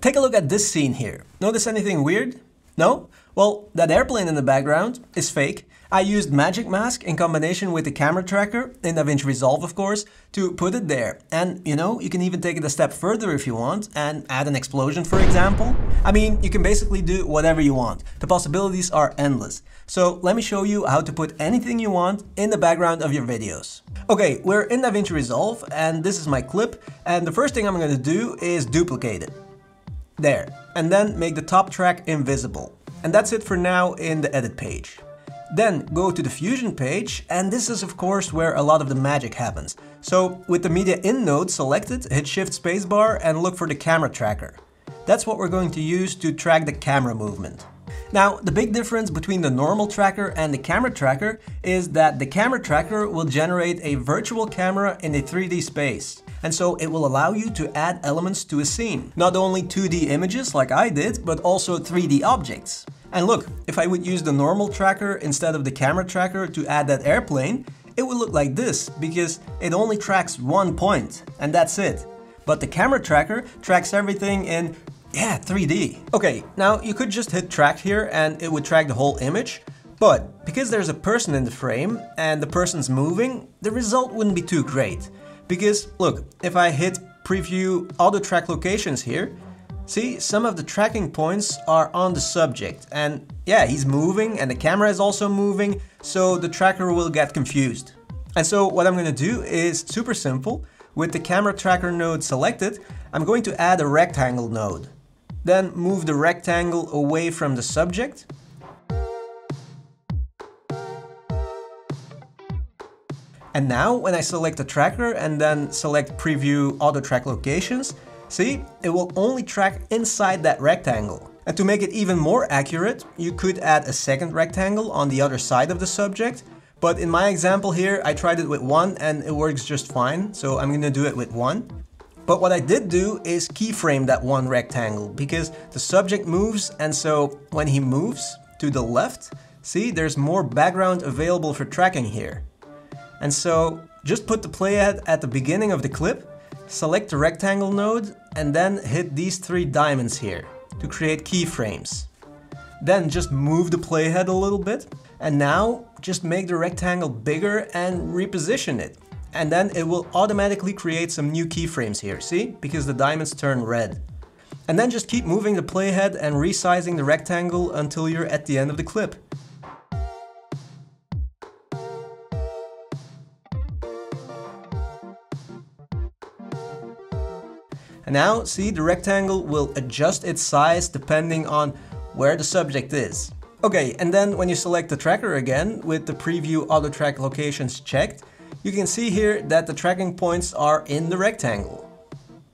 Take a look at this scene here. Notice anything weird? No? Well, that airplane in the background is fake. I used Magic Mask in combination with the camera tracker, in DaVinci Resolve of course, to put it there. And you know, you can even take it a step further if you want and add an explosion for example. I mean, you can basically do whatever you want. The possibilities are endless. So let me show you how to put anything you want in the background of your videos. Okay, we're in DaVinci Resolve and this is my clip and the first thing I'm going to do is duplicate it. There. And then make the top track invisible. And that's it for now in the edit page. Then go to the Fusion page, and this is of course where a lot of the magic happens. So with the Media In node selected, hit Shift Spacebar and look for the camera tracker. That's what we're going to use to track the camera movement. Now, the big difference between the normal tracker and the camera tracker is that the camera tracker will generate a virtual camera in a 3D space. And so it will allow you to add elements to a scene. Not only 2D images like I did, but also 3D objects. And look, if I would use the normal tracker instead of the camera tracker to add that airplane, it would look like this, because it only tracks one point, and that's it. But the camera tracker tracks everything in, yeah, 3D. Okay, now you could just hit track here and it would track the whole image, but because there's a person in the frame and the person's moving, the result wouldn't be too great. Because look, if I hit preview auto track locations here, See, some of the tracking points are on the subject and yeah, he's moving and the camera is also moving, so the tracker will get confused. And so what I'm gonna do is super simple. With the camera tracker node selected, I'm going to add a rectangle node. Then move the rectangle away from the subject. And now when I select the tracker and then select preview auto track locations, See, it will only track inside that rectangle. And to make it even more accurate, you could add a second rectangle on the other side of the subject. But in my example here, I tried it with one and it works just fine. So I'm gonna do it with one. But what I did do is keyframe that one rectangle because the subject moves and so when he moves to the left, see there's more background available for tracking here. And so just put the playhead at the beginning of the clip Select the rectangle node and then hit these three diamonds here to create keyframes. Then just move the playhead a little bit and now just make the rectangle bigger and reposition it. And then it will automatically create some new keyframes here, see? Because the diamonds turn red. And then just keep moving the playhead and resizing the rectangle until you're at the end of the clip. And now, see, the rectangle will adjust its size depending on where the subject is. Okay, and then when you select the tracker again, with the preview auto track locations checked, you can see here that the tracking points are in the rectangle.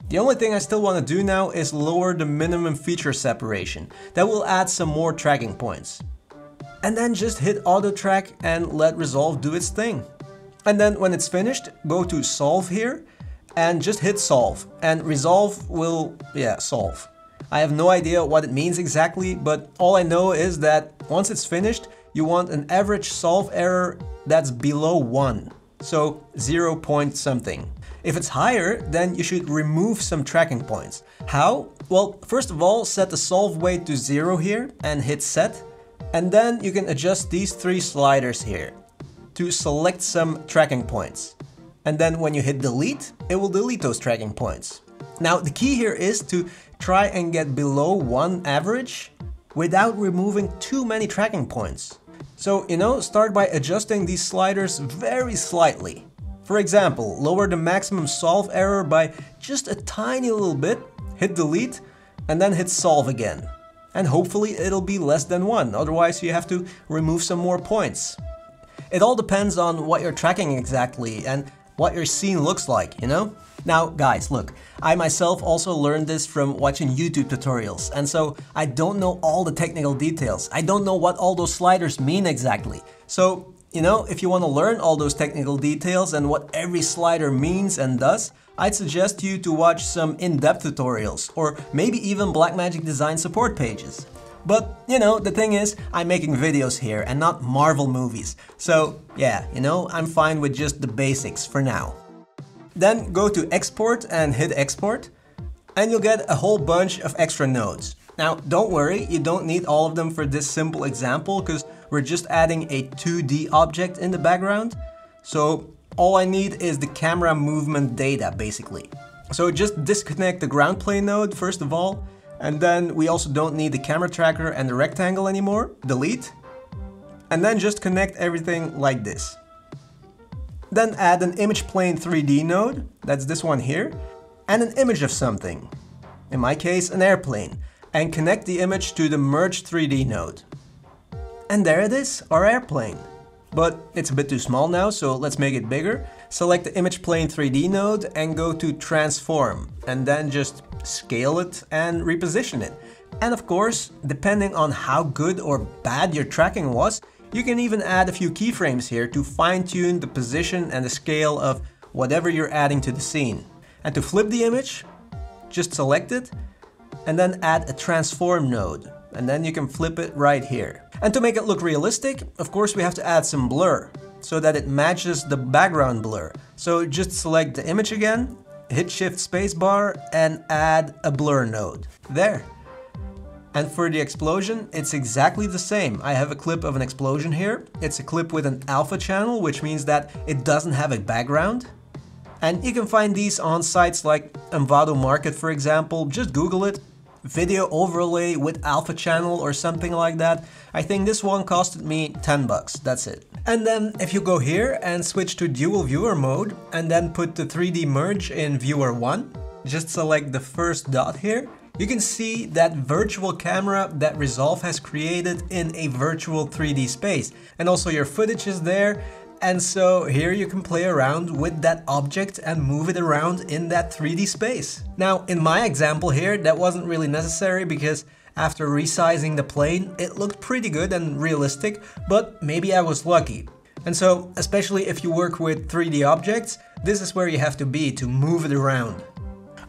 The only thing I still want to do now is lower the minimum feature separation. That will add some more tracking points. And then just hit auto track and let Resolve do its thing. And then when it's finished, go to solve here and just hit solve and resolve will, yeah, solve. I have no idea what it means exactly, but all I know is that once it's finished, you want an average solve error that's below 1, so 0 point something. If it's higher, then you should remove some tracking points. How? Well, first of all, set the solve weight to 0 here and hit set, and then you can adjust these three sliders here to select some tracking points and then when you hit delete, it will delete those tracking points. Now the key here is to try and get below one average without removing too many tracking points. So, you know, start by adjusting these sliders very slightly. For example, lower the maximum solve error by just a tiny little bit, hit delete, and then hit solve again. And hopefully it'll be less than one, otherwise you have to remove some more points. It all depends on what you're tracking exactly, and what your scene looks like, you know? Now, guys, look, I myself also learned this from watching YouTube tutorials, and so I don't know all the technical details. I don't know what all those sliders mean exactly. So, you know, if you want to learn all those technical details and what every slider means and does, I'd suggest you to watch some in-depth tutorials, or maybe even Blackmagic design support pages. But, you know, the thing is, I'm making videos here and not Marvel movies. So, yeah, you know, I'm fine with just the basics for now. Then go to export and hit export. and you'll get a whole bunch of extra nodes. Now, don't worry, you don't need all of them for this simple example because we're just adding a 2D object in the background. So all I need is the camera movement data, basically. So just disconnect the ground plane node, first of all, and then we also don't need the camera tracker and the rectangle anymore. Delete. And then just connect everything like this. Then add an image plane 3D node, that's this one here, and an image of something. In my case, an airplane and connect the image to the Merge 3D node. And there it is, our airplane. But it's a bit too small now, so let's make it bigger. Select the image plane 3D node and go to transform, and then just scale it and reposition it. And of course, depending on how good or bad your tracking was, you can even add a few keyframes here to fine tune the position and the scale of whatever you're adding to the scene. And to flip the image, just select it and then add a transform node. And then you can flip it right here. And to make it look realistic, of course we have to add some blur so that it matches the background blur. So just select the image again, hit shift spacebar and add a blur node. There. And for the explosion, it's exactly the same. I have a clip of an explosion here. It's a clip with an alpha channel, which means that it doesn't have a background. And you can find these on sites like Envato Market, for example. Just Google it video overlay with alpha channel or something like that. I think this one costed me 10 bucks, that's it. And then if you go here and switch to dual viewer mode and then put the 3D merge in viewer 1, just select the first dot here, you can see that virtual camera that Resolve has created in a virtual 3D space. And also your footage is there and so here you can play around with that object and move it around in that 3D space. Now in my example here that wasn't really necessary because after resizing the plane it looked pretty good and realistic but maybe I was lucky. And so especially if you work with 3D objects this is where you have to be to move it around.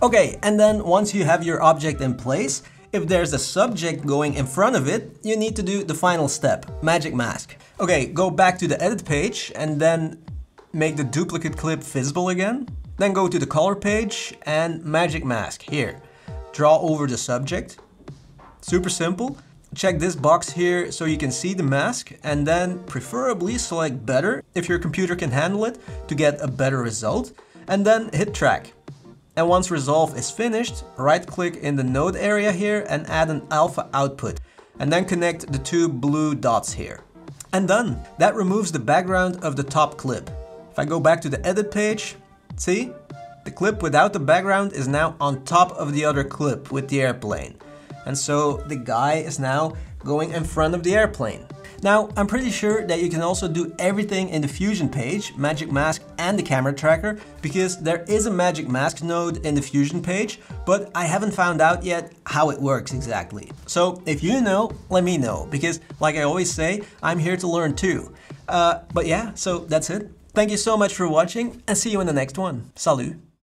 Okay, and then once you have your object in place, if there's a subject going in front of it, you need to do the final step, magic mask. Okay, go back to the edit page and then make the duplicate clip visible again. Then go to the color page and magic mask here. Draw over the subject. Super simple. Check this box here so you can see the mask and then preferably select better if your computer can handle it to get a better result and then hit track. And once Resolve is finished, right click in the node area here and add an alpha output. And then connect the two blue dots here. And done! That removes the background of the top clip. If I go back to the edit page, see? The clip without the background is now on top of the other clip with the airplane. And so the guy is now going in front of the airplane. Now, I'm pretty sure that you can also do everything in the Fusion page, Magic Mask and the camera tracker, because there is a Magic Mask node in the Fusion page, but I haven't found out yet how it works exactly. So if you know, let me know, because like I always say, I'm here to learn too. Uh, but yeah, so that's it. Thank you so much for watching and see you in the next one. Salut!